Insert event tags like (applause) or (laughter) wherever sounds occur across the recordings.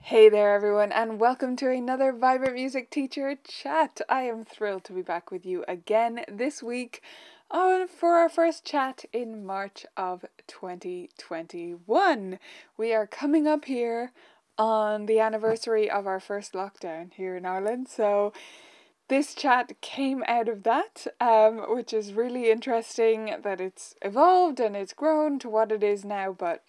Hey there, everyone, and welcome to another Vibrant Music Teacher Chat. I am thrilled to be back with you again this week on for our first chat in March of 2021. We are coming up here on the anniversary of our first lockdown here in Ireland, so this chat came out of that, um, which is really interesting that it's evolved and it's grown to what it is now, but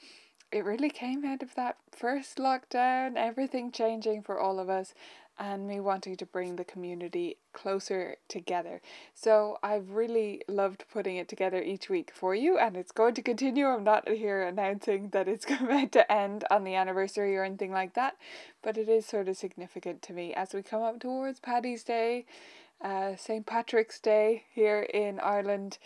it really came out of that first lockdown, everything changing for all of us, and me wanting to bring the community closer together. So I've really loved putting it together each week for you, and it's going to continue. I'm not here announcing that it's (laughs) going to end on the anniversary or anything like that, but it is sort of significant to me as we come up towards Paddy's Day, uh, St. Patrick's Day here in Ireland.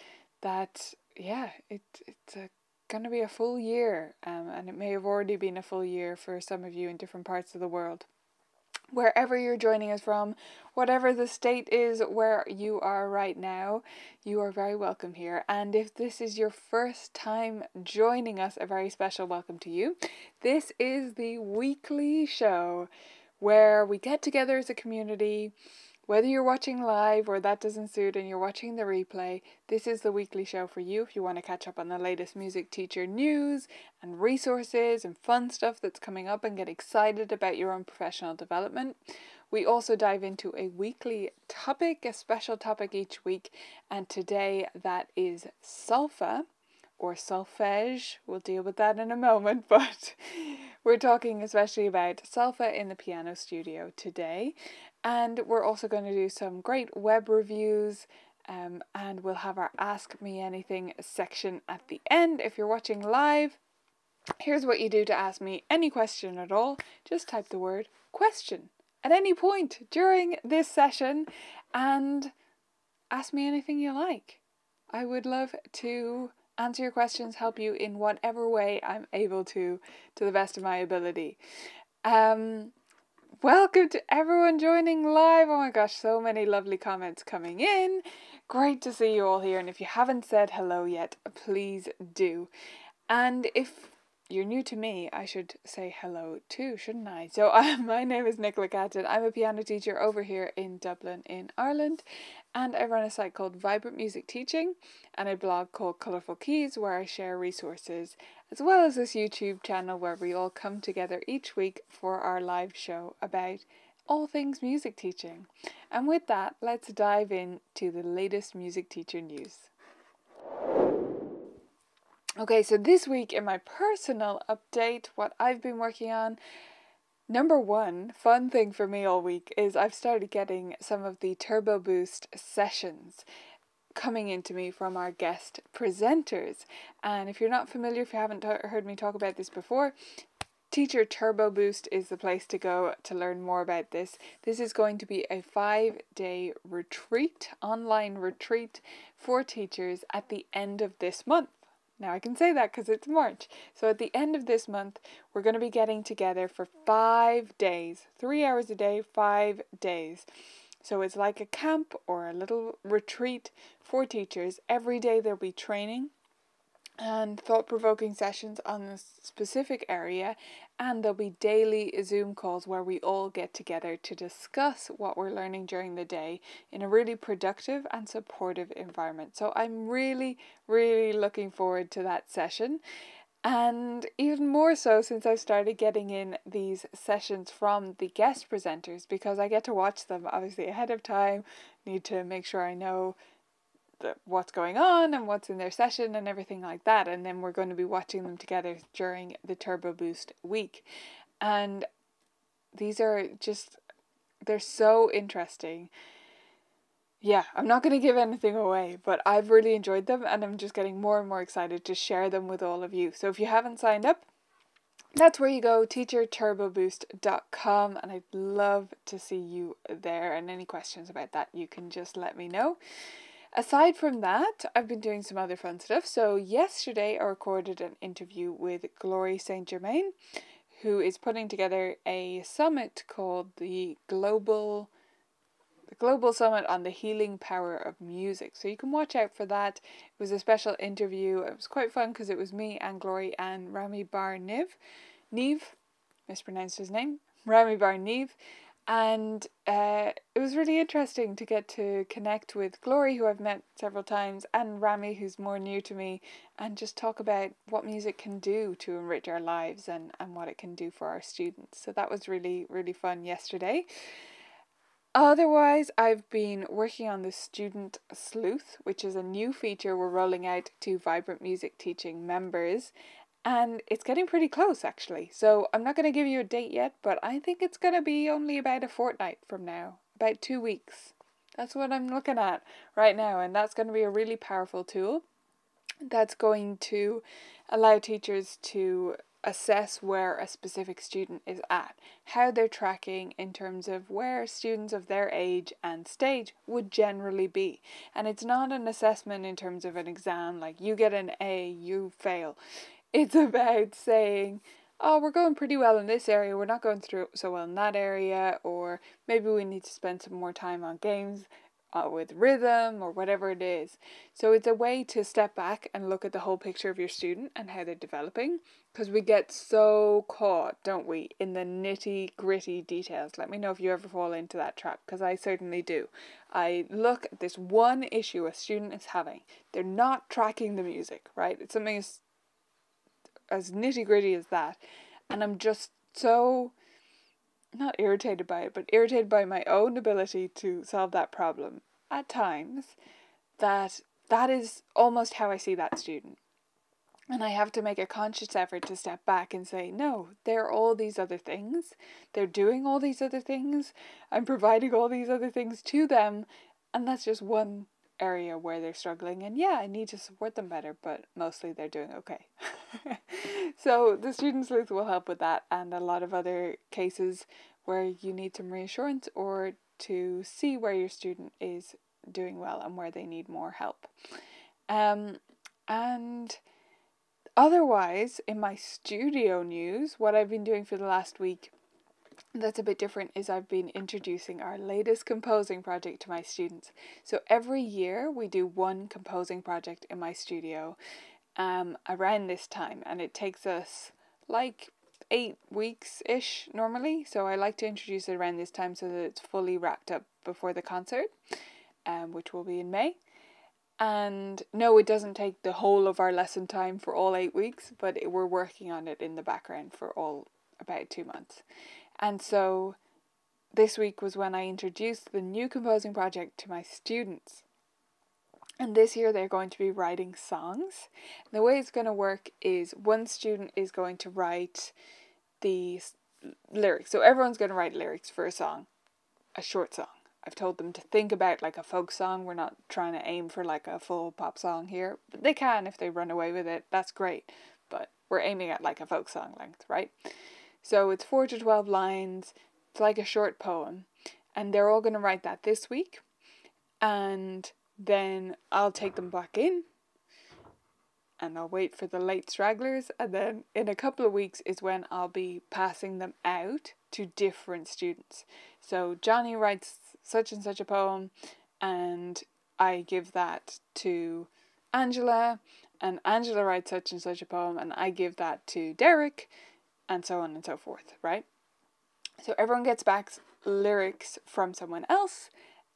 That yeah, it it's a going to be a full year, um, and it may have already been a full year for some of you in different parts of the world wherever you're joining us from, whatever the state is where you are right now, you are very welcome here. And if this is your first time joining us, a very special welcome to you. This is the weekly show where we get together as a community whether you're watching live or that doesn't suit and you're watching the replay, this is the weekly show for you if you want to catch up on the latest music teacher news and resources and fun stuff that's coming up and get excited about your own professional development. We also dive into a weekly topic, a special topic each week, and today that is solfa or solfege. We'll deal with that in a moment, (laughs) but we're talking especially about solfa in the piano studio today. And we're also going to do some great web reviews. Um, and we'll have our Ask Me Anything section at the end. If you're watching live, here's what you do to ask me any question at all. Just type the word question at any point during this session and ask me anything you like. I would love to answer your questions, help you in whatever way I'm able to, to the best of my ability. Um, Welcome to everyone joining live. Oh my gosh, so many lovely comments coming in. Great to see you all here. And if you haven't said hello yet, please do. And if you're new to me, I should say hello too, shouldn't I? So, uh, (laughs) my name is Nicola Cantan. I'm a piano teacher over here in Dublin, in Ireland, and I run a site called Vibrant Music Teaching and a blog called Colourful Keys where I share resources as well as this YouTube channel where we all come together each week for our live show about all things music teaching. And with that, let's dive into the latest music teacher news. Okay, so this week in my personal update, what I've been working on. Number one fun thing for me all week is I've started getting some of the Turbo Boost sessions coming into me from our guest presenters. And if you're not familiar, if you haven't heard me talk about this before, Teacher Turbo Boost is the place to go to learn more about this. This is going to be a five day retreat, online retreat for teachers at the end of this month. Now I can say that because it's March. So at the end of this month, we're going to be getting together for five days, three hours a day, five days. So it's like a camp or a little retreat for teachers. Every day there'll be training and thought provoking sessions on a specific area, and there'll be daily Zoom calls where we all get together to discuss what we're learning during the day in a really productive and supportive environment. So I'm really, really looking forward to that session. And even more so since I've started getting in these sessions from the guest presenters because I get to watch them obviously ahead of time, need to make sure I know the, what's going on and what's in their session and everything like that. And then we're going to be watching them together during the Turbo Boost week. And these are just, they're so interesting yeah, I'm not going to give anything away, but I've really enjoyed them and I'm just getting more and more excited to share them with all of you. So if you haven't signed up, that's where you go, teacherturboboost.com, and I'd love to see you there. And any questions about that, you can just let me know. Aside from that, I've been doing some other fun stuff. So, yesterday, I recorded an interview with Glory St. Germain, who is putting together a summit called the Global the Global Summit on the Healing Power of Music. So you can watch out for that. It was a special interview. It was quite fun because it was me and Glory and Rami Bar Niv. Neve, mispronounced his name, Rami Bar Neve. And uh, it was really interesting to get to connect with Glory, who I've met several times, and Rami, who's more new to me, and just talk about what music can do to enrich our lives and, and what it can do for our students. So that was really, really fun yesterday. Otherwise, I've been working on the Student Sleuth, which is a new feature we're rolling out to Vibrant Music Teaching members and it's getting pretty close actually. So I'm not going to give you a date yet, but I think it's going to be only about a fortnight from now, about two weeks. That's what I'm looking at right now, and that's going to be a really powerful tool that's going to allow teachers to assess where a specific student is at, how they're tracking in terms of where students of their age and stage would generally be. And it's not an assessment in terms of an exam like you get an A, you fail. It's (laughs) about saying, oh, we're going pretty well in this area, we're not going through so well in that area, or maybe we need to spend some more time on games uh, with rhythm or whatever it is. So it's a way to step back and look at the whole picture of your student and how they're developing because we get so caught, don't we, in the nitty gritty details. Let me know if you ever fall into that trap because I certainly do. I look at this one issue a student is having. They're not tracking the music, right? It's something as nitty gritty as that. And I'm just so not irritated by it, but irritated by my own ability to solve that problem at times that that is almost how I see that student. And I have to make a conscious effort to step back and say, no, they're all these other things. They're doing all these other things. I'm providing all these other things to them. And that's just one area where they're struggling and yeah i need to support them better but mostly they're doing okay. (laughs) So the student sleuth will help with that and a lot of other cases where you need some reassurance or to see where your student is doing well and where they need more help. Um, and otherwise in my studio news what i've been doing for the last week that's a bit different is I've been introducing our latest composing project to my students. So every year we do one composing project in my studio um, around this time, and it takes us like eight weeks ish normally. So I like to introduce it around this time so that it's fully wrapped up before the concert, um, which will be in May. And no, it doesn't take the whole of our lesson time for all eight weeks, but it, we're working on it in the background for all about two months. And so this week was when I introduced the new composing project to my students. And this year they're going to be writing songs. And the way it's going to work is one student is going to write the lyrics. So everyone's going to write lyrics for a song, a short song. I've told them to think about like a folk song. We're not trying to aim for like a full pop song here, but they can if they run away with it. That's great. But we're aiming at like a folk song length, right? So it's 4 to 12 lines. It's like a short poem. And they're all going to write that this week. And then I'll take them back in and I'll wait for the late stragglers. And then in a couple of weeks is when I'll be passing them out to different students. So Johnny writes such and such a poem, and I give that to Angela, and Angela writes such and such a poem, and I give that to Derek, and so on and so forth, right? So everyone gets back lyrics from someone else,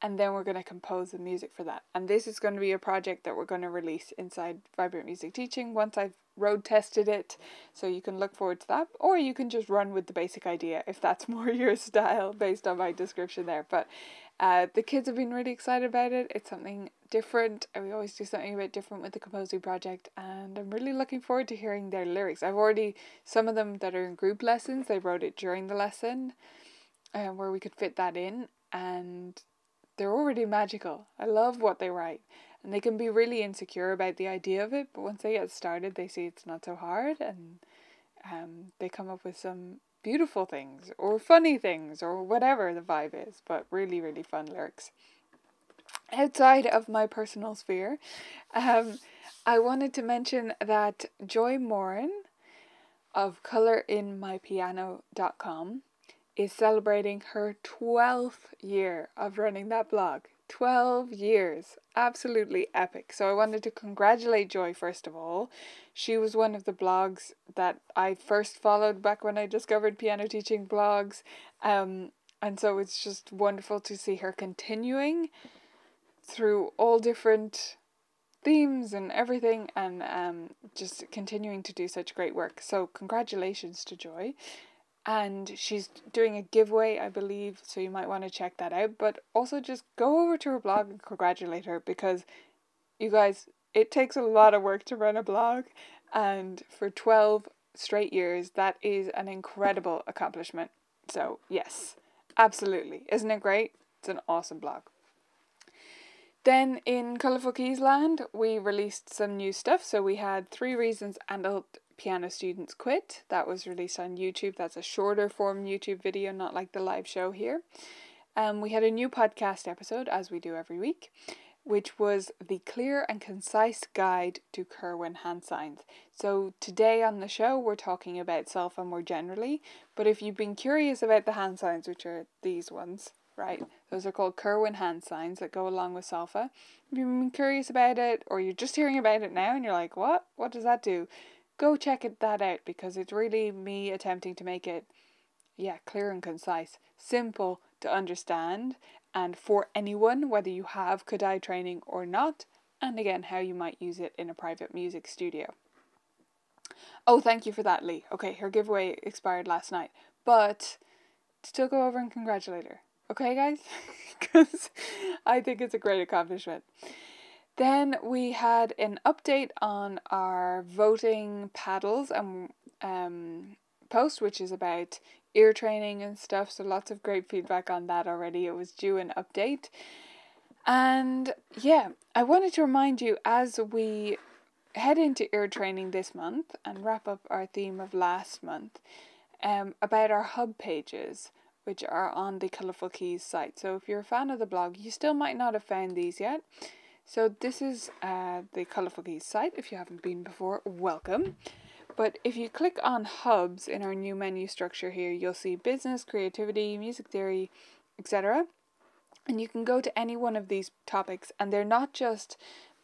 and then we're going to compose the music for that. And this is going to be a project that we're going to release inside Vibrant Music Teaching once I've road tested it. So you can look forward to that, or you can just run with the basic idea if that's (laughs) more your style based on my description there. But uh, the kids have been really excited about it. It's something different. We always do something a bit different with the composing project, and I'm really looking forward to hearing their lyrics. I've already some of them that are in group lessons. They wrote it during the lesson, uh, where we could fit that in, and they're already magical. I love what they write, and they can be really insecure about the idea of it, but once they get started, they see it's not so hard, and um, they come up with some beautiful things or funny things or whatever the vibe is, but really, really fun lyrics. Outside of my personal sphere, um, I wanted to mention that Joy Morin of colorinmypiano.com is celebrating her 12th year of running that blog. 12 years. Absolutely epic. So I wanted to congratulate Joy first of all. She was one of the blogs that I first followed back when I discovered piano teaching blogs. Um, and so it's just wonderful to see her continuing through all different themes and everything and um, just continuing to do such great work. So, congratulations to Joy. And she's doing a giveaway, I believe, so you might want to check that out. But also just go over to her blog and congratulate her because you guys, it takes a lot of work to run a blog. And for 12 straight years, that is an incredible accomplishment. So, yes, absolutely. Isn't it great? It's an awesome blog. Then in Colourful Keys Land, we released some new stuff. So we had Three Reasons Adult Piano Students Quit. That was released on YouTube. That's a shorter form YouTube video, not like the live show here. Um, we had a new podcast episode, as we do every week, which was the clear and concise guide to Curwen hand signs. So today on the show, we're talking about solfa more generally. But if you've been curious about the hand signs, which are these ones, right? Those are called Curwen hand signs that go along with solfa. If you've been curious about it or you're just hearing about it now and you're like, what? What does that do? Go check it, that out because it's really me attempting to make it, yeah, clear and concise, simple to understand, and for anyone, whether you have Kodály training or not, and again, how you might use it in a private music studio. Oh, thank you for that, Lee. Okay, her giveaway expired last night, but still go over and congratulate her. Okay, guys? (laughs) Because I think it's a great accomplishment. Then we had an update on our voting paddles and um, post, which is about ear training and stuff. So lots of great feedback on that already. It was due an update. And yeah, I wanted to remind you as we head into ear training this month and wrap up our theme of last month um, about our hub pages which are on the Colourful Keys site. So if you're a fan of the blog, you still might not have found these yet. So this is uh, the Colourful Keys site. If you haven't been before, welcome. But if you click on hubs in our new menu structure here, you'll see business, creativity, music theory, etc. And you can go to any one of these topics, and they're not just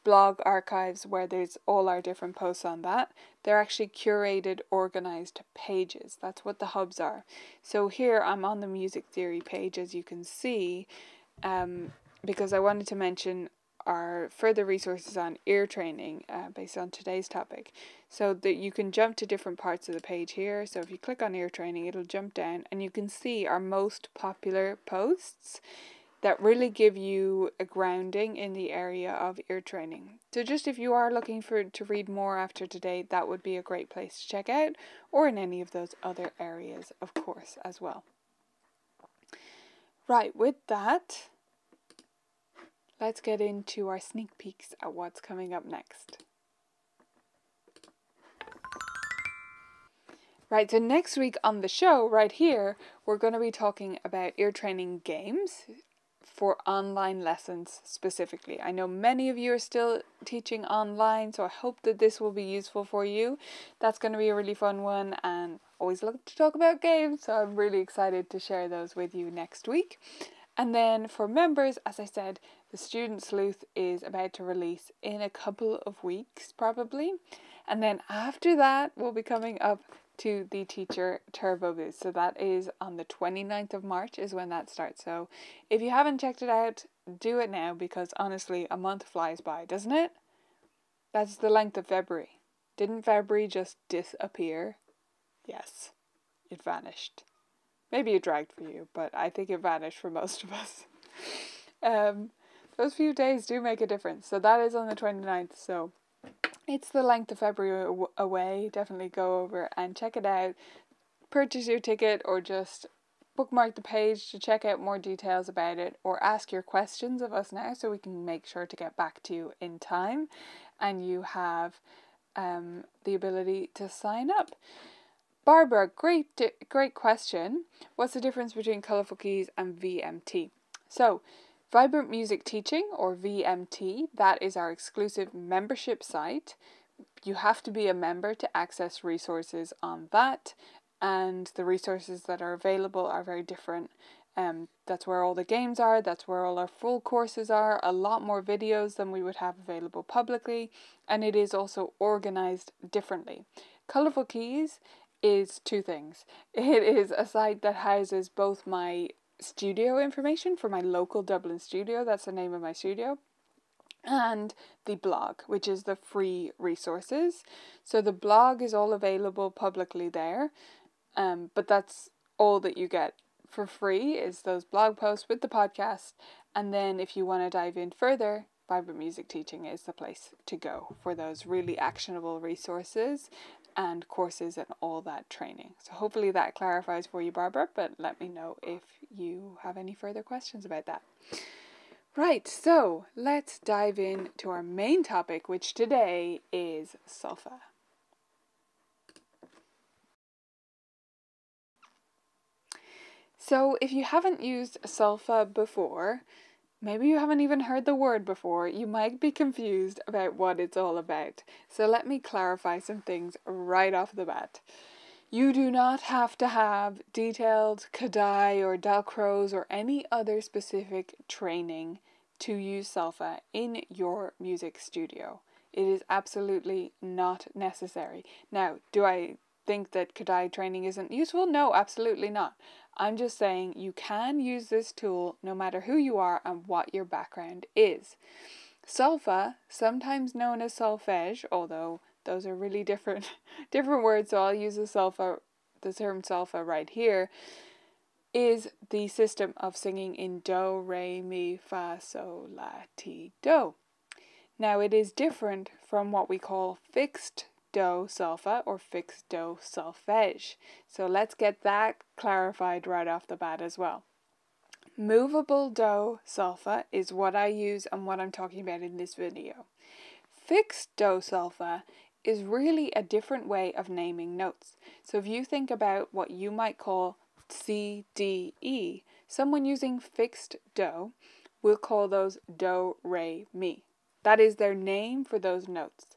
blog archives where there's all our different posts on that. They're actually curated, organized pages. That's what the hubs are. So here I'm on the music theory page, as you can see, um, because I wanted to mention our further resources on ear training uh, based on today's topic. So that you can jump to different parts of the page here. So if you click on ear training, it'll jump down and you can see our most popular posts that really give you a grounding in the area of ear training. So just if you are looking for to read more after today, that would be a great place to check out or in any of those other areas of course as well. Right, with that, let's get into our sneak peeks at what's coming up next. Right, so next week on the show, right here, we're going to be talking about ear training games for online lessons specifically. I know many of you are still teaching online, so I hope that this will be useful for you. That's going to be a really fun one, and always love to talk about games, so I'm really excited to share those with you next week. And then for members, as I said, the Student Sleuth is about to release in a couple of weeks, probably. And then after that, we'll be coming up to the teacher turbo boost. So that is on the 29th of March is when that starts. So if you haven't checked it out, do it now because honestly, a month flies by, doesn't it? That's the length of February. Didn't February just disappear? Yes, it vanished. Maybe it dragged for you, but I think it vanished for most of us. (laughs) um, those few days do make a difference. So that is on the 29th. So it's the length of February away. Definitely go over and check it out. Purchase your ticket or just bookmark the page to check out more details about it or ask your questions of us now so we can make sure to get back to you in time and you have um, the ability to sign up. Barbara, great great question. What's the difference between Colourful Keys and VMT? So, Vibrant Music Teaching, or VMT, that is our exclusive membership site. You have to be a member to access resources on that. and the resources that are available are very different. Um, that's where all the games are, that's where all our full courses are, a lot more videos than we would have available publicly, and it is also organized differently. Colorful Keys is two things. (laughs) It is a site that houses both my studio information for my local Dublin studio, that's the name of my studio, and the blog, which is the free resources. So the blog is all available publicly there, um, but that's all that you get for free is those blog posts with the podcast. And then if you want to dive in further, Vibrant Music Teaching is the place to go for those really actionable resources and courses and all that training. So hopefully that clarifies for you, Barbara, but let me know if you have any further questions about that. Right, so let's dive in to our main topic, which today is solfa. So, if you haven't used solfa before, maybe you haven't even heard the word before, you might be confused about what it's all about. So, let me clarify some things right off the bat. You do not have to have detailed Kodály or Dalcroze or any other specific training to use solfa in your music studio. It is absolutely not necessary. Now, do I think that Kodály training isn't useful? No, absolutely not. I'm just saying you can use this tool no matter who you are and what your background is. Solfa, sometimes known as solfege, although those are really different (laughs) different words, so I'll use the solfa the term solfa right here, is the system of singing in do, re, mi, fa, sol, la, ti, do. Now it is different from what we call fixed do solfa or fixed do solfege. So let's get that clarified right off the bat as well. Movable do solfa is what I use and what I'm talking about in this video. Fixed do solfa is really a different way of naming notes. So if you think about what you might call C, D, E, someone using fixed do will call those do, re, mi. That is their name for those notes.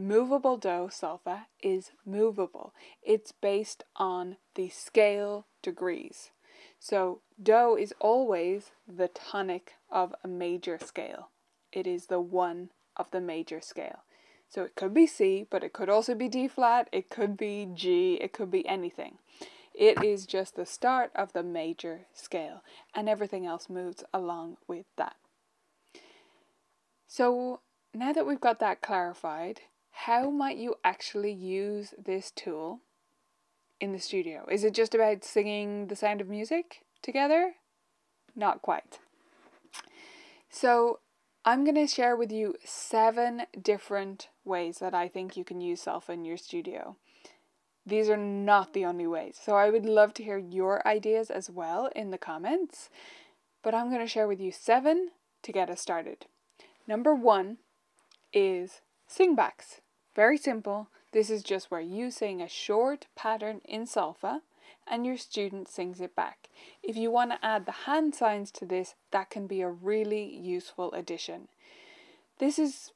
Movable do solfa is movable. It's based on the scale degrees. So do is always the tonic of a major scale. It is the one of the major scale. So it could be C, but it could also be D flat, it could be G, it could be anything. It is just the start of the major scale, and everything else moves along with that. So now that we've got that clarified, how might you actually use this tool in the studio? Is it just about singing the sound of music together? Not quite. So, I'm going to share with you seven different ways that I think you can use solfa in your studio. These are not the only ways. So, I would love to hear your ideas as well in the comments, but I'm going to share with you seven to get us started. Number one is singbacks. Very simple. This is just where you sing a short pattern in solfa and your student sings it back. If you want to add the hand signs to this, that can be a really useful addition. This is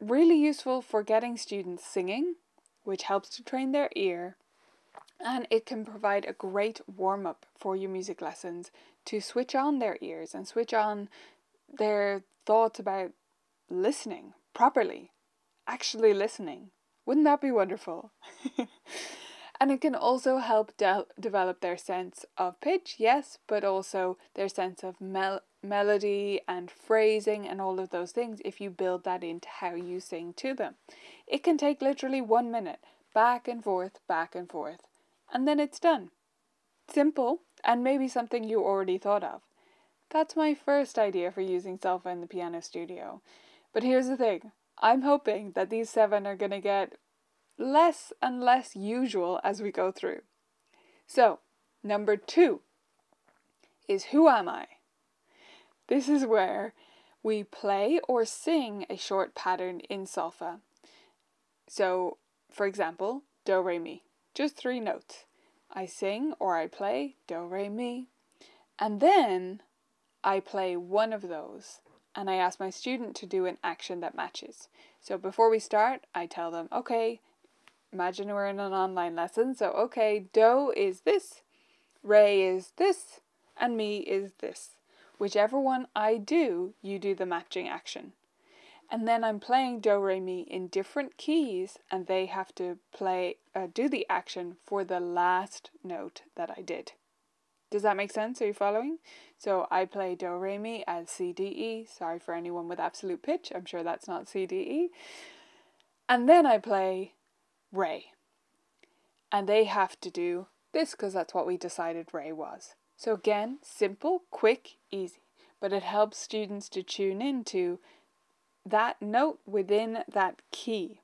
really useful for getting students singing, which helps to train their ear, and it can provide a great warm up for your music lessons to switch on their ears and switch on their thoughts about listening properly actually listening. Wouldn't that be wonderful? (laughs) and it can also help de- develop their sense of pitch, yes, but also their sense of mel- melody and phrasing and all of those things if you build that into how you sing to them. It can take literally one minute, back and forth, back and forth, and then it's done. Simple, and maybe something you already thought of. That's my first idea for using solfa in the piano studio. But here's the thing I'm hoping that these seven are going to get less and less usual as we go through. So, number two is Who Am I? This is where we play or sing a short pattern in solfa. So, for example, do, re, mi, just three notes. I sing or I play do, re, mi, and then I play one of those and I ask my student to do an action that matches. So before we start, I tell them, okay, imagine we're in an online lesson. So, okay, do is this, re is this, and mi is this. Whichever one I do, you do the matching action. And then I'm playing do, re, mi in different keys, and they have to play, uh, do the action for the last note that I did. Does that make sense? Are you following? So I play do, re, mi as C, D, E. Sorry for anyone with absolute pitch. I'm sure that's not C, D, E. And then I play re. And they have to do this because that's what we decided re was. So again, simple, quick, easy. But it helps students to tune into that note within that key.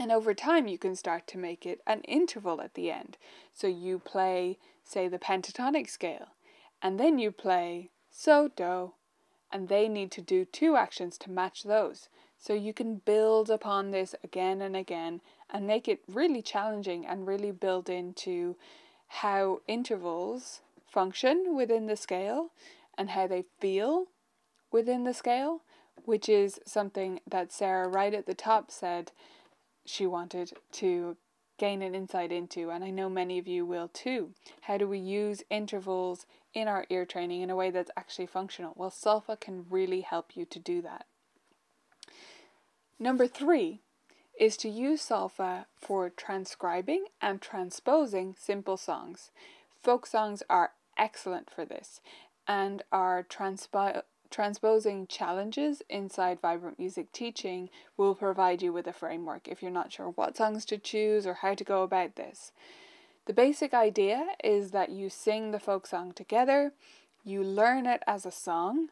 And over time, you can start to make it an interval at the end. So you play, say, the pentatonic scale, and then you play so, do, and they need to do two actions to match those. So you can build upon this again and again and make it really challenging and really build into how intervals function within the scale and how they feel within the scale, which is something that Sarah right at the top said she wanted to gain an insight into, and I know many of you will too. How do we use intervals in our ear training in a way that's actually functional? Well, Solfa can really help you to do that. Number three is to use Solfa for transcribing and transposing simple songs. Folk songs are excellent for this and are transpo- transposing challenges inside Vibrant Music Teaching will provide you with a framework if you're not sure what songs to choose or how to go about this. The basic idea is that you sing the folk song together, you learn it as a song,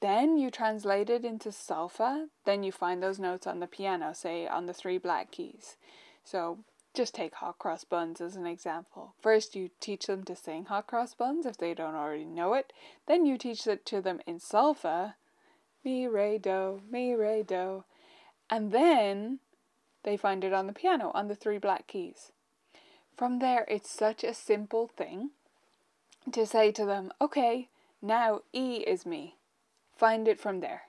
then you translate it into solfa, then you find those notes on the piano, say on the three black keys. So just take hot cross buns as an example. First, you teach them to sing hot cross buns if they don't already know it. Then you teach it to them in solfa, mi, re, do, mi, re, do. And then they find it on the piano on the three black keys. From there, it's such a simple thing to say to them, okay, now E is mi. Find it from there.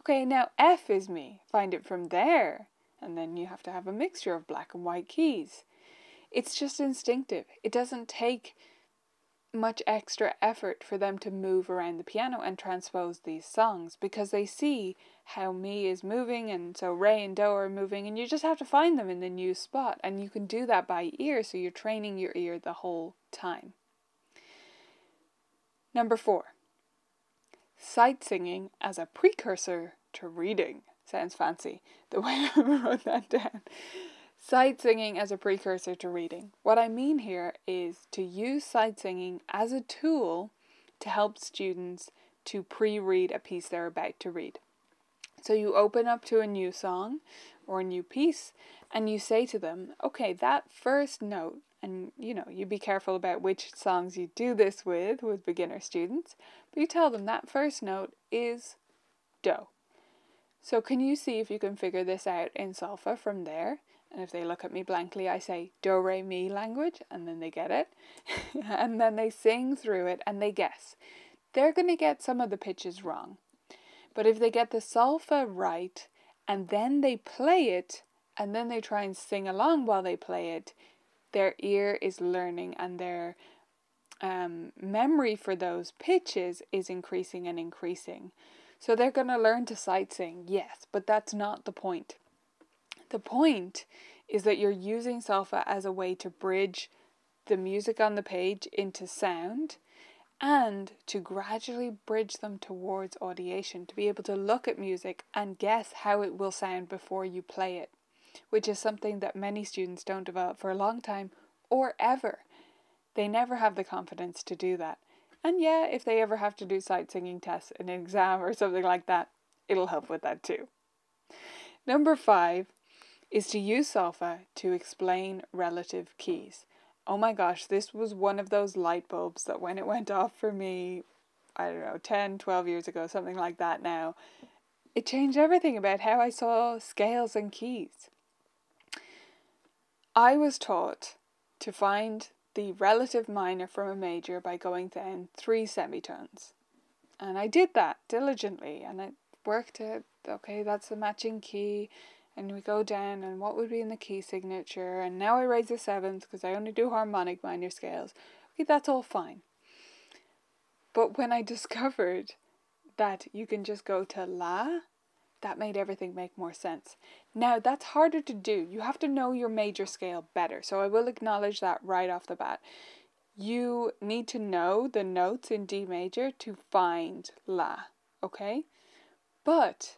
Okay, now F is mi. Find it from there. And then you have to have a mixture of black and white keys. It's just instinctive. It doesn't take much extra effort for them to move around the piano and transpose these songs because they see how mi is moving and so re and do are moving and you just have to find them in the new spot and you can do that by ear so you're training your ear the whole time. Number 4. Sight singing as a precursor to reading. Sounds fancy (laughs) the way I wrote that down. Sight singing as a precursor to reading. What I mean here is to use sight singing as a tool to help students to pre read a piece they're about to read. So you open up to a new song or a new piece and you say to them, okay, that first note, and you know, you be careful about which songs you do this with with beginner students, but you tell them that first note is do. So can you see if you can figure this out in Solfa from there? And if they look at me blankly, I say do re mi language, and then they get it. (laughs) and then they sing through it and they guess. They're going to get some of the pitches wrong. But if they get the solfa right and then they play it and then they try and sing along while they play it, their ear is learning and their um, memory for those pitches is increasing and increasing. So they're going to learn to sight sing, yes, but that's not the point. The point is that you're using Solfa as a way to bridge the music on the page into sound and to gradually bridge them towards audiation, to be able to look at music and guess how it will sound before you play it, which is something that many students don't develop for a long time or ever. They never have the confidence to do that. And yeah, if they ever have to do sight singing tests an exam or something like that, it'll help with that too. Number five is to use Solfa to explain relative keys. Oh my gosh, this was one of those light bulbs that when it went off for me, I don't know, 10, 12 years ago, something like that now, it changed everything about how I saw scales and keys. I was taught to find the relative minor from a major by going down three semitones. And I did that diligently and I worked it, okay, that's the matching key. and we go down and what would be in the key signature and now I raise the seventh because I only do harmonic minor scales. Okay, that's all fine. But when I (laughs) discovered that you can just go to La, that made everything make more sense. Now, that's harder to do. You have to know your major scale better. So I will acknowledge that right off the bat. You need to know the notes in D major to find La, okay? But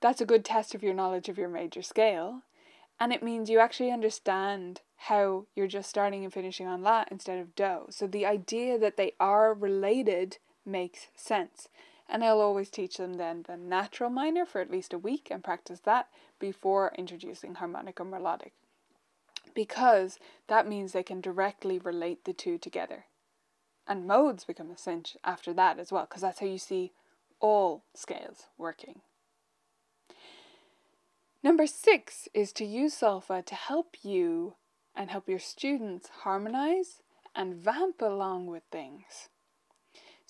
that's a good test of your knowledge of your major scale. And it means you actually understand how you're just starting and finishing on La instead of Do. So the idea that they are related makes sense. And I'll always teach them then the natural minor for at least a week and practice that before introducing harmonic or melodic. Because that means they can directly relate the two together. And modes become a cinch after that as well, because that's how you see all scales working. Number six is to use solfa to help you and help your students harmonize and vamp along with things.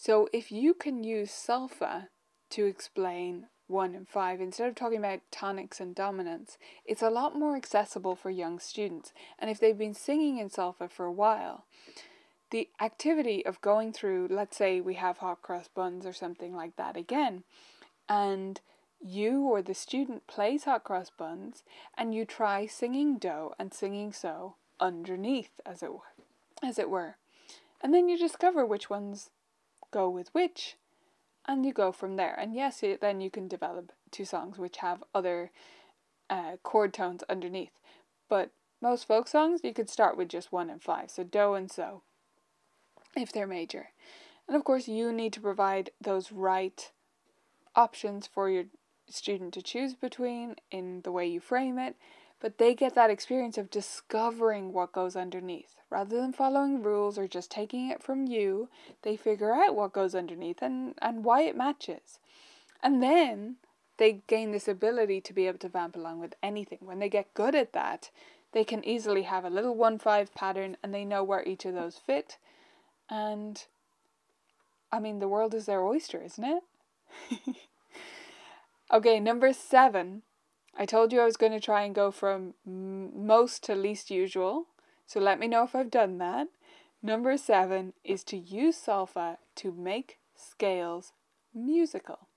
So if you can use solfa to explain one and five, instead of talking about tonics and dominants, it's a lot more accessible for young students. And if they've been singing in solfa for a while, the activity of going through, let's say we have hot cross buns or something like that again, and you or the student plays hot cross buns and you try singing do and singing so underneath as it as it were and then you discover which ones go with which and you go from there. And yes then you can develop two songs which have other uh, chord tones underneath. But most folk songs you could start with just one and five. So do and so if they're major. And of course you need to provide those right options for your student to choose between in the way you frame it, but they get that experience of discovering what goes underneath. Rather than following rules or just taking it from you, they figure out what goes underneath and, and why it matches. And then they gain this ability to be able to vamp along with anything. When they get good at that, they can easily have a little 1 5 pattern and they know where each of those fit. And I mean, the world is their oyster, isn't it? (laughs) Okay, number seven. I told you I was going to try and go from most to least usual. So let me know if I've done that. Number seven is to use solfa to make scales musical.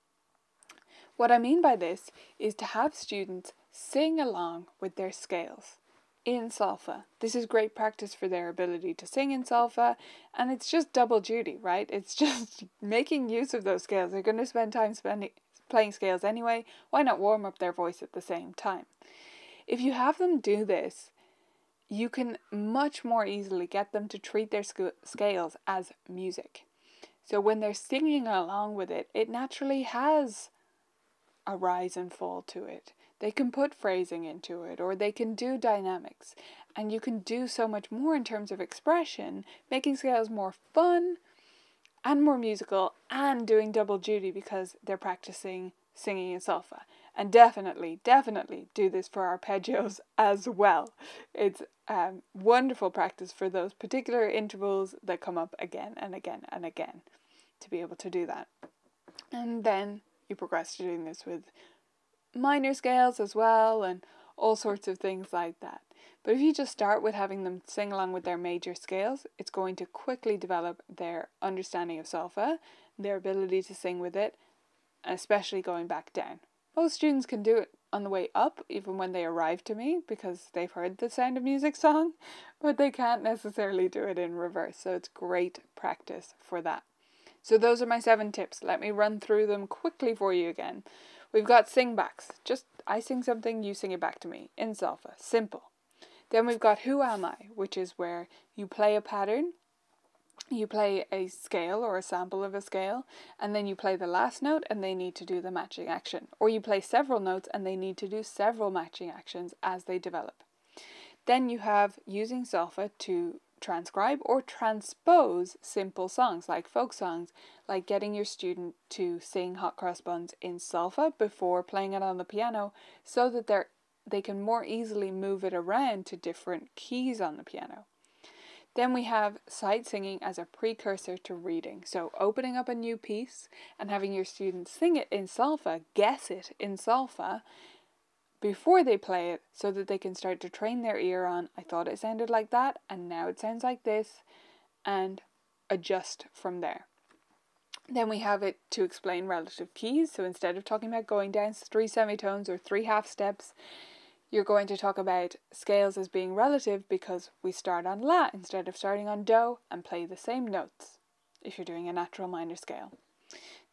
What I mean by this is to have students sing along with their scales in solfa. This is great practice for their ability to sing in solfa, and it's just double duty, right? It's (laughs) just making use of those scales. They're going to spend time spending playing scales anyway, why not warm up their voice at the same time? If you have them do this, you can much more easily get them to treat their sc- scales as music. So when they're singing along with it, it naturally has a rise and fall to it. They can put phrasing into it or they can do dynamics. And you can do so much more in terms of expression, making scales more fun, and more musical and doing double duty because they're practicing singing in solfa. And definitely, definitely do this for arpeggios (laughs) as well. It's um, wonderful practice for those particular intervals that come up again and again and again to be able to do that. And then you progress to doing this with minor scales as well and all sorts of things like that. But if you just start with having them sing along with their major scales, it's going to quickly develop their understanding of solfa, their ability to sing with it, especially going back down. Most students can do it on the way up, even when they arrive to me, because they've heard the sound of music song, (laughs) but they can't necessarily do it in reverse. So it's great practice for that. So those are my seven tips. Let me run through them quickly for you again. We've got sing backs. Just I sing something, you sing it back to me in solfa. Simple. Then we've got Who Am I, which is where you play a pattern, you play a scale or a sample of a scale, and then you play the last note and they need to do the matching action. Or you play several notes and they need to do several matching actions as they develop. Then you have using solfa to transcribe or transpose simple songs like folk songs, like getting your student to sing Hot Cross Buns in solfa before playing it on the piano so that they're they can more easily move it around to different keys on the piano. Then we have sight singing as a precursor to reading. So opening up a new piece and having your students sing it in solfa, guess it in solfa, before they play it so that they can start to train their ear on I thought it sounded like that and now it sounds like this and adjust from there. Then we have it to explain relative keys. So instead of talking about going down three semitones or three half steps, you're going to talk about scales as being relative because we start on La instead of starting on Do and play the same notes if you're doing a natural minor scale.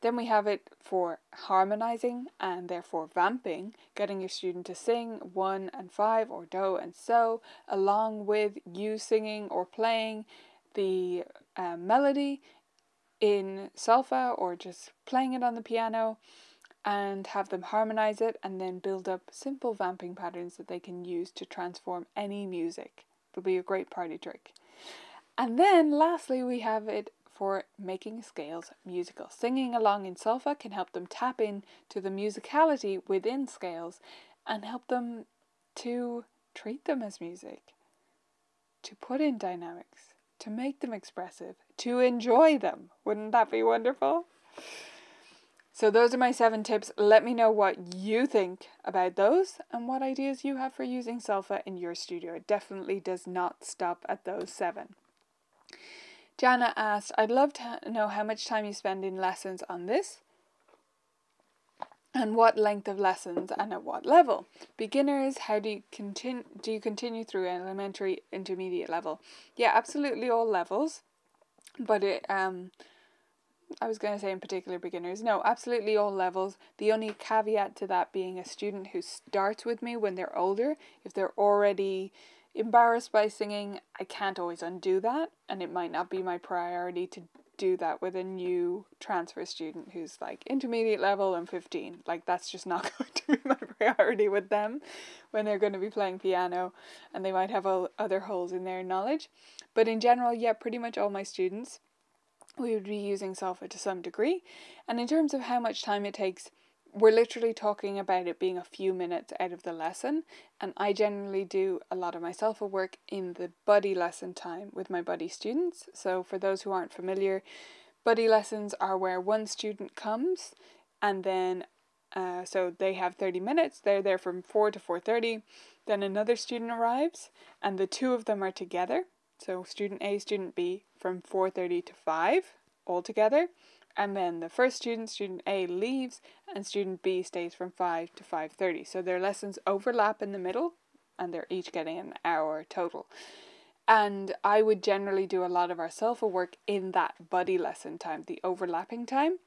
Then we have it for harmonizing and therefore vamping, getting your student to sing one and five or do and so, along with you singing or playing the uh, melody in solfa or just playing it on the piano and have them harmonize it and then build up simple vamping patterns that they can use to transform any music. It'll be a great party trick. And then lastly, we have it for making scales musical. Singing along in solfa can help them tap in to the musicality within scales and help them to treat them as music, to put in dynamics, to make them expressive, to enjoy them. Wouldn't that be wonderful? So, those are my seven tips. Let me know what you think about those and what ideas you have for using Solfa in your studio. It definitely does not stop at those seven. Jana asked, I'd love to know how much time you spend in lessons on this and what length of lessons and at what level. Beginners, how do you continue do you continue through elementary intermediate level? Yeah, absolutely all levels. But it um I was going to say in particular beginners. No, absolutely all levels. The only caveat to that being a student who starts with me when they're older, if they're already embarrassed by singing, I can't always undo that, and it might not be my priority to do that with a new transfer student who's like intermediate level and 15. Like, that's just not (laughs) going to be my priority with them when they're going to be playing piano and they might have all other holes in their knowledge. But in general, yeah, pretty much all my students, we would be using Solfa to some degree. And in terms of how much time it takes, we're literally talking about it being a few minutes out of the lesson, and I generally do a lot of my Solfa work in the buddy lesson time with my buddy students. So, for those who aren't familiar, buddy lessons are where one student comes and then uh, so they have 30 minutes they're there from 4 to 4.30 then another student arrives and the two of them are together so student a student b from 4.30 to 5 all together and then the first student, student A, leaves, and student B stays from 5 to 5.30. So their lessons overlap in the middle, and they're each getting an hour total. And I would generally do a lot of our Solfa work in that buddy lesson time, the overlapping time.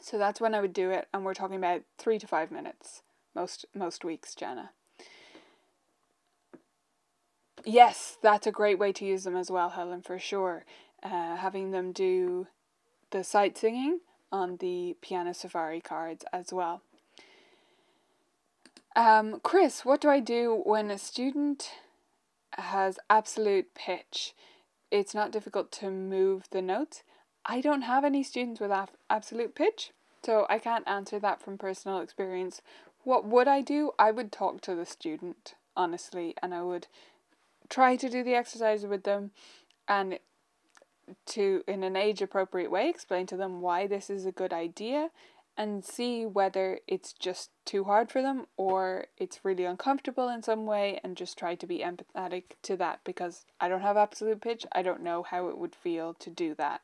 So that's when I would do it, and we're talking about three to five minutes most most weeks, Jana. Yes, that's a great way to use them as well, Helen, for sure. Uh, having them do the sight singing on the Piano Safari cards as well. Um, Chris, what do I do when a student has absolute pitch? It's not difficult to move the notes. I don't have any students with af- absolute pitch, so I can't answer that from personal experience. What would I do? I would talk to the student, honestly, and I would try to do the exercise with them and to in an age appropriate way explain to them why this is a good idea and see whether it's just too hard for them or it's really uncomfortable in some way and just try to be empathetic to that because I don't have absolute pitch. I don't know how it would feel to do that.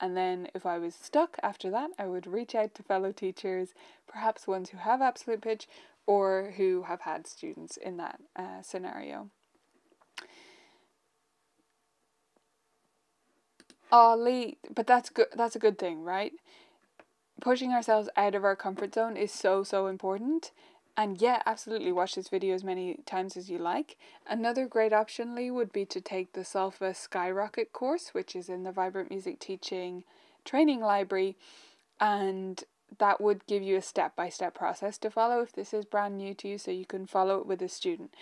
And then if I was stuck after that, I would reach out to fellow teachers, perhaps ones who have absolute pitch or who have had students in that uh, scenario. Oh, Lee, but that's good. That's a good thing, right? Pushing ourselves out of our comfort zone is so so important. And yeah, absolutely watch this video as many times as you like. Another great option, Lee, would be to take the Solfa Skyrocket course, which is in the Vibrant Music Teaching Training Library, and that would give you a step by step process to follow if this is brand new to you, so you can follow it with a student.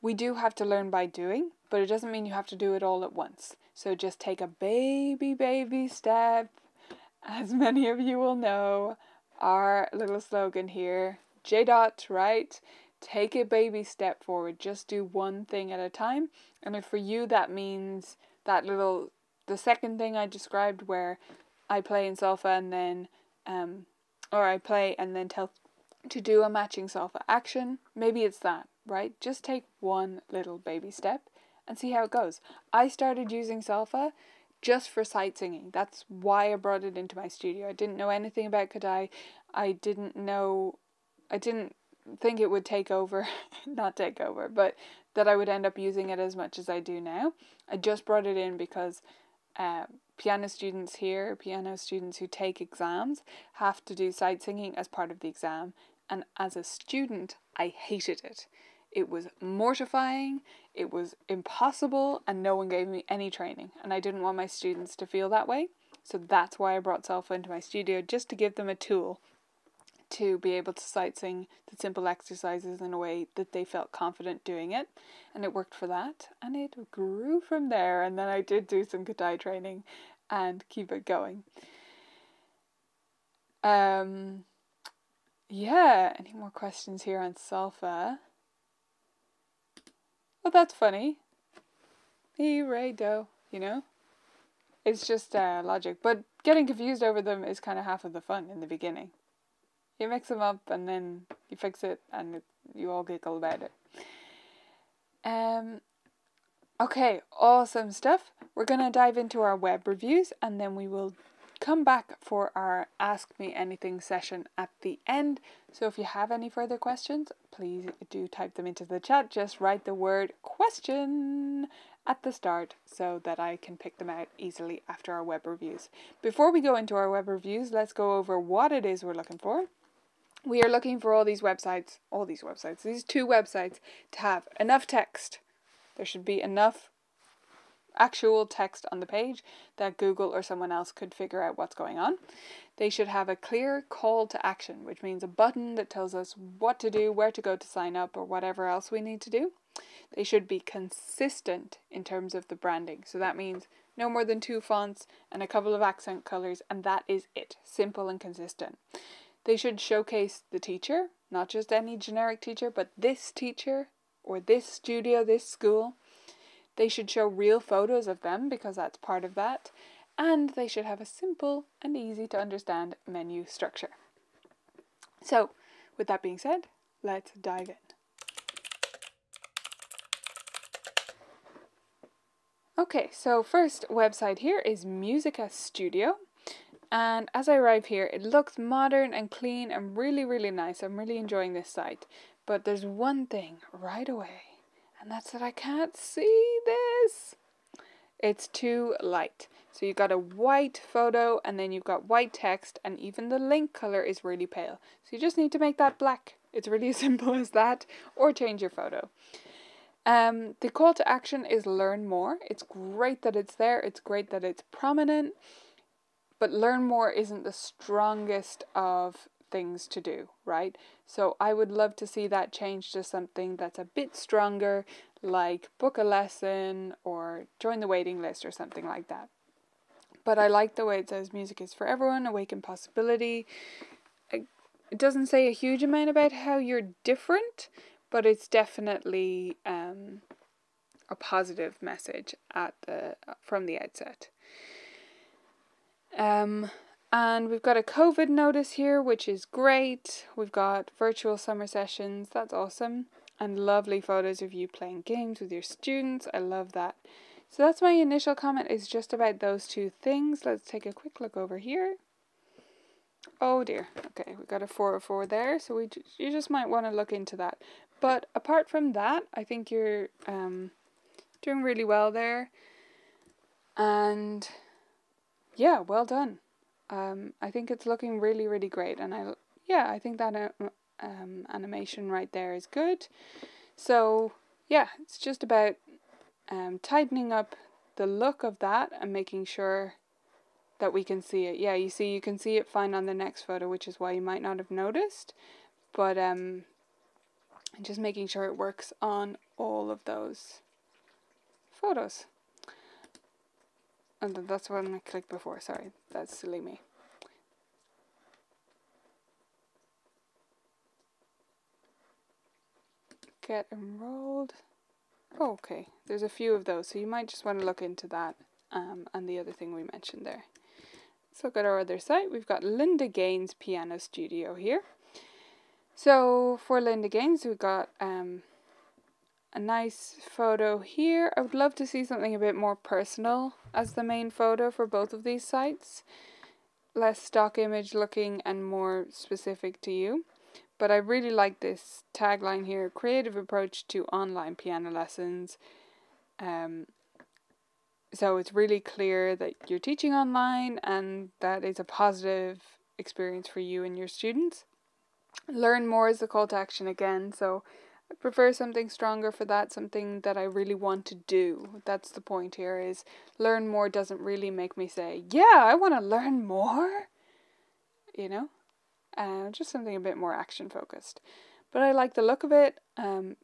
We do have to learn by doing, but it doesn't mean you have to do it all at once. So just take a baby, baby step. As (laughs) many of you will know, our little slogan here, J dot, right? Take a baby step forward. Just do one thing at a time. And if for you that means that little, the second thing I described where I play in solfa and then, um, or I play and then tell to do a matching solfa action. Maybe it's that, right? Just take one little baby step and see how it goes. I started using solfa just for sight singing. That's why I brought it into my studio. I didn't know anything about Kodály. I didn't know, I didn't think it would take over, (laughs) not take over, but that I would end up using it as much as I do now. I just brought it in because uh, piano students here, piano students who take exams, have to do sight singing as part of the exam. And as a student, I hated it. It was mortifying, it was impossible, and no one gave me any training. And I didn't want my students to feel that way. So that's why I brought Solfa into my studio, just to give them a tool to be able to sight sing the simple exercises in a way that they felt confident doing it. And it worked for that. And it grew from there. And then I did do some Kodály training and keep it going. Um, yeah, any more questions here on Solfa? Well, that's funny. E, re, do, you know? It's just uh, logic. But getting confused over them is kind of half of the fun in the beginning. You mix them up and then you fix it and it, you all giggle about it. Um, okay, awesome stuff. We're going to dive into our web reviews and then we will come back for our Ask Me Anything session at the end. So if you have any further questions, please do type them into the chat. Just write the word question at the start so that I can pick them out easily after our web reviews. Before we go into our web reviews, let's go over what it is we're looking for we are looking for all these websites, all these websites, these two websites to have enough text. There should be enough actual text on the page that Google or someone else could figure out what's going on. They should have a clear call to action, which means a button that tells us what to do, where to go to sign up, or whatever else we need to do. They should be consistent in terms of the branding. So that means no more than two fonts and a couple of accent colors, and that is it. Simple and consistent. They should showcase the teacher, not just any generic teacher, but this teacher or this studio, this school. They should show real photos of them because that's part of that. And they should have a simple and easy to understand menu structure. So, with that being said, let's dive in. Okay, so first website here is Musica Studio. And as I arrive here, it looks modern and clean and really, really nice. I'm really enjoying this site. But there's one thing right away, and that's that I can't see this. It's too light. So you've got a white photo and then you've got white text and even the link color is really pale. So you just need to make that black. It's really as (laughs) simple as that or change your photo. Um, the call to action is learn more. It's great that it's there. It's great that it's prominent. But learn more isn't the strongest of things to do, right? So I would love to see that change to something that's a bit stronger, like book a lesson or join the waiting list or something like that. But I like the way it says music is for everyone, awaken possibility. It doesn't say a huge amount about how you're different, but it's definitely um, a positive message at the from the outset. Um, and we've got a COVID notice here, which is great. We've got virtual summer sessions, that's awesome. And lovely photos of you playing games with your students. I love that. So that's my initial comment is just about those two things. Let's take a quick look over here. Oh dear. Okay, we've got a 404 there, so we you just might want to look into that. But apart from that, I think you're um, doing really well there. And yeah, well done. Um, I think it's looking really, really great, and I yeah, I think that uh, um, animation right there is good. So yeah, it's just about um, tightening up the look of that and making sure that we can see it. Yeah, you see, you can see it fine on the next photo, which is why you might not have noticed. But um, just making sure it works on all of those photos. And that's one I clicked before, sorry, that's silly me. Get enrolled. Oh, okay, there's a few of those, so you might just want to look into that um, and the other thing we mentioned there. Let's look at our other site. We've got Linda Gaines Piano Studio here. So for Linda Gaines, we've got um, a nice photo here. I would love to see something a bit more personal as the main photo for both of these sites. Less stock image looking and more specific to you. But I really like this tagline here creative approach to online piano lessons. Um, so it's really clear that you're teaching online and that is a positive experience for you and your students. Learn more is the call to action again. So I prefer something stronger for that, something that I really want to do. That's the point here is learn more doesn't really make me say, yeah, I want to learn more. You know? Uh, just something a bit more action focused. But I like the look of it. Um,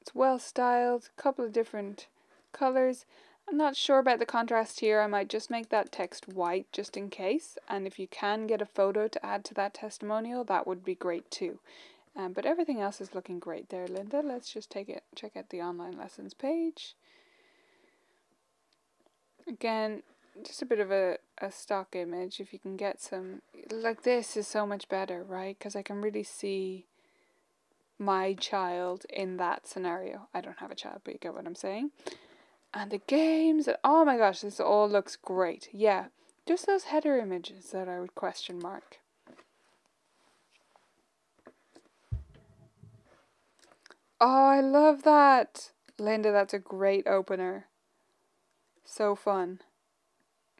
it's well styled, a couple of different colors. I'm not sure about the contrast here. I might just make that text white just in case. And if you can get a photo to add to that testimonial, that would be great too. Um, but everything else is looking great there, Linda. Let's just take it, check out the online lessons page. Again, just a bit of a, a stock image. If you can get some, like this is so much better, right? Because I can really see my child in that scenario. I don't have a child, but you get what I'm saying. And the games, oh my gosh, this all looks great. Yeah, just those header images that I would question mark. Oh, I love that. Linda, that's a great opener. So fun.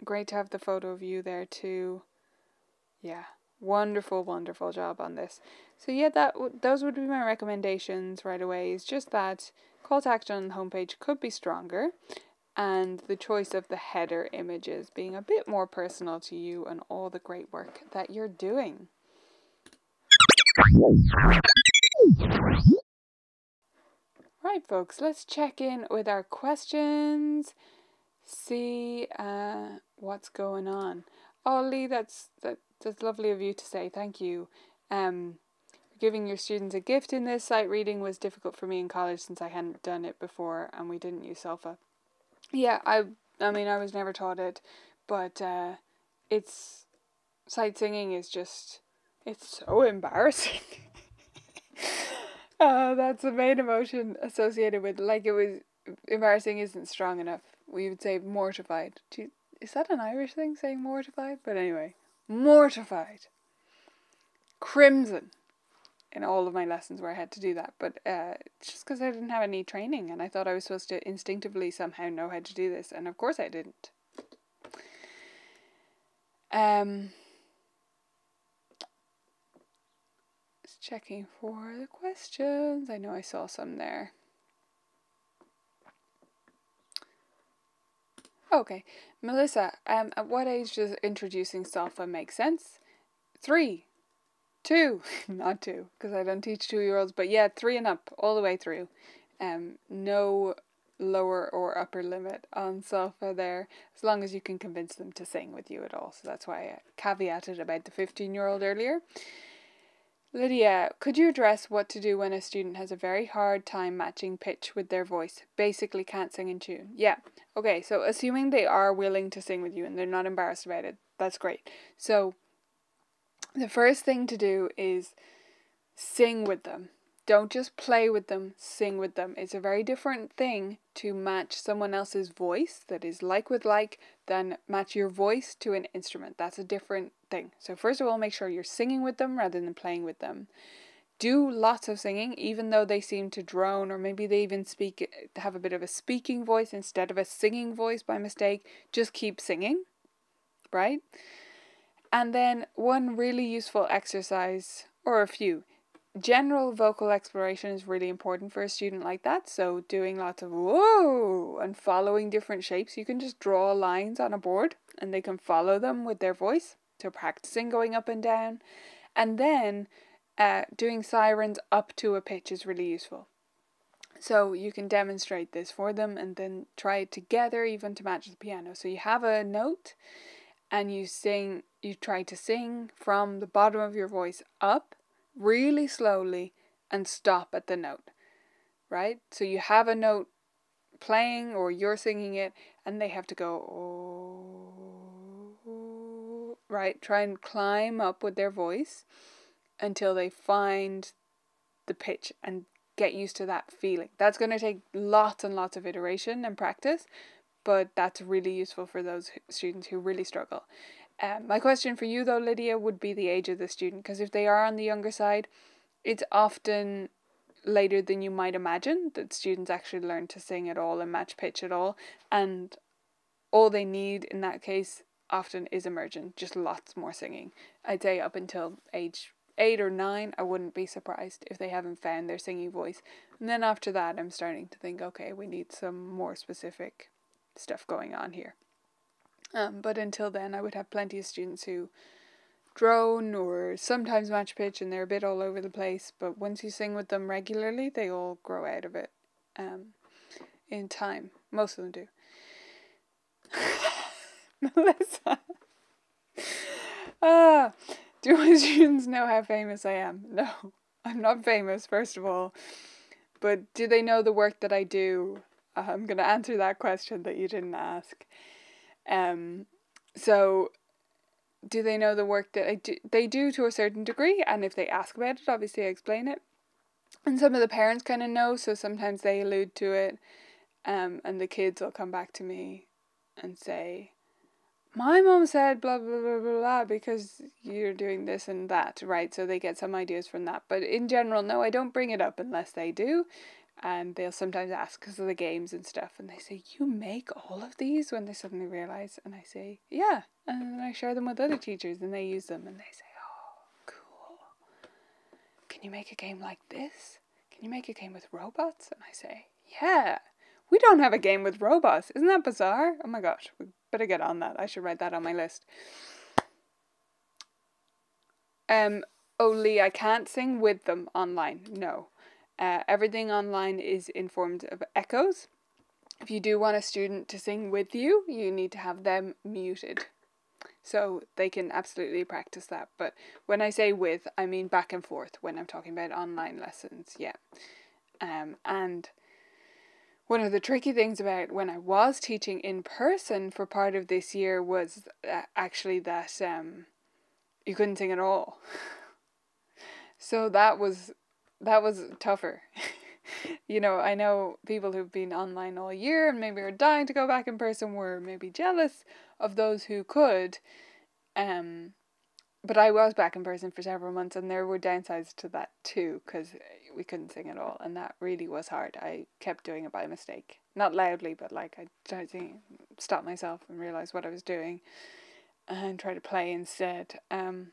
Great to have the photo of you there too. Yeah, wonderful, wonderful job on this. So yeah, that those would be my recommendations right away. Is just that call to action on the homepage could be stronger, and the choice of the header images being a bit more personal to you and all the great work that you're doing. Right, folks, let's check in with our questions, see uh, what's going on. Lee, that's that, that's lovely of you to say. Thank you. Um, giving your students a gift in this sight reading was difficult for me in college since I hadn't done it before and we didn't use Solfa. Yeah, I I mean I was never taught it, but uh, it's sight singing is just it's so (laughs) embarrassing. Uh, that's the main emotion associated with like it was embarrassing isn't strong enough. We would say mortified. You, is that an Irish thing saying mortified? But anyway, mortified. Crimson in all of my lessons where I had to do that, but uh, just because I didn't have any training and I thought I was supposed to instinctively somehow know how to do this, and of course I didn't. Um, checking for the questions. I know I saw some there. Okay, Melissa, um, at what age does introducing Solfa make sense? Three, two, (laughs) not two, because I don't teach two-year-olds, but yeah, three and up, all the way through. Um, no lower or upper limit on Solfa there, as long as you can convince them to sing with you at all. So that's why I caveated about the 15-year-old earlier. Lydia, could you address what to do when a student has a very hard time matching pitch with their voice? Basically, can't sing in tune. Yeah. Okay, so assuming they are willing to sing with you and they're not embarrassed about it, that's great. So, the first thing to do is sing with them. Don't just play with them, sing with them. It's a very different thing to match someone else's voice that is like with like than match your voice to an instrument. That's a different thing. So, first of all, make sure you're singing with them rather than playing with them. Do lots of singing, even though they seem to drone, or maybe they even speak, have a bit of a speaking voice instead of a singing voice by mistake. Just keep singing, right? And then, one really useful exercise, or a few, general vocal exploration is really important for a student like that. So doing lots of whoa and following different shapes. You can just draw lines on a board and they can follow them with their voice. So practicing going up and down. And then uh, doing sirens up to a pitch is really useful. So you can demonstrate this for them and then try it together even to match the piano. So you have a note and you sing you try to sing from the bottom of your voice up really slowly and stop at the note, right? So you have a note playing or you're singing it and they have to go, oh, right? Try and climb up with their voice until they find the pitch and get used to that feeling. That's going to take lots and lots of iteration and practice, but that's really useful for those students who really struggle. Um, my question for you though, Lydia, would be the age of the student because if they are on the younger side, it's often later than you might imagine that students actually learn to sing at all and match pitch at all, and all they need in that case often is emergent, just lots more singing. I'd say up until age eight or nine, I wouldn't be surprised if they haven't found their singing voice. And then after that, I'm starting to think, okay, we need some more specific stuff going on here. Um, but until then, I would have plenty of students who drone or sometimes match pitch and they're a bit all over the place. But once you sing with them regularly, they all grow out of it um, in time. Most of them do. (laughs) Melissa. Ah, do my (laughs) students know how famous I am? No, I'm not famous, first of all. But do they know the work that I do? Uh, I'm going to answer that question that you didn't ask. Um, so, do they know the work that I do? They do to a certain degree, and if they ask about it, obviously I explain it. And some of the parents kind of know, so sometimes they allude to it, um, and the kids will come back to me and say, my mom said blah blah blah blah blah because you're doing this and that, right? So they get some ideas from that. But in general, no, I don't bring it up unless they do. And they'll sometimes ask because of the games and stuff, and they say, "You make all of these?" When they suddenly realize, and I say, "Yeah," and then I share them with other teachers, and they use them, and they say, "Oh, cool! Can you make a game like this? Can you make a game with robots?" And I say, "Yeah." We don't have a game with robots. Isn't that bizarre? Oh my gosh, we better get on that. I should write that on my list. Um, only I can't sing with them online. No. Uh, everything online is in forms of echoes. If you do want a student to sing with you, you need to have them muted. So they can absolutely practice that. But when I say with, I mean back and forth when I'm talking about online lessons. Yeah. Um, and one of the tricky things about when I was teaching in person for part of this year was actually that um, you couldn't sing at all. so that was that was tougher. (laughs) you know, I know people who've been online all year and maybe are dying to go back in person were maybe jealous of those who could. Um, but I was back in person for several months, and there were downsides to that too, because we couldn't sing at all, and that really was hard. I kept doing it by mistake, not loudly, but like I tried to stop myself and realize what I was doing, and try to play instead. Um,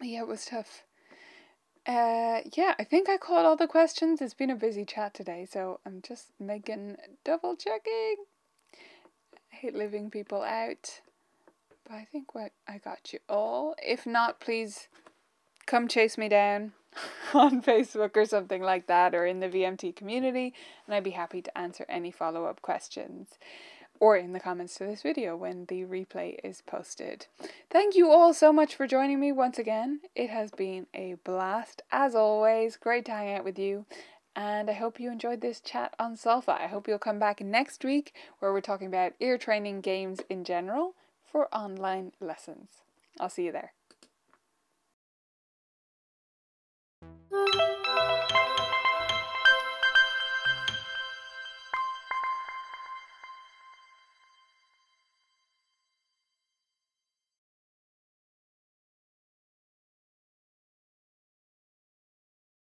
yeah, it was tough. Uh, yeah, I think I caught all the questions. It's been a busy chat today, so I'm just making double checking. I hate leaving people out. But I think what I got you all. If not, please come chase me down (laughs) on Facebook or something like that or in the VMT community and I'd be happy to answer any follow-up questions or in the comments to this video when the replay is posted. Thank you all so much for joining me once again. It has been a blast as always. Great to hang out with you. And I hope you enjoyed this chat on Solfa. I hope you'll come back next week where we're talking about ear training games in general for online lessons. I'll see you there. 음.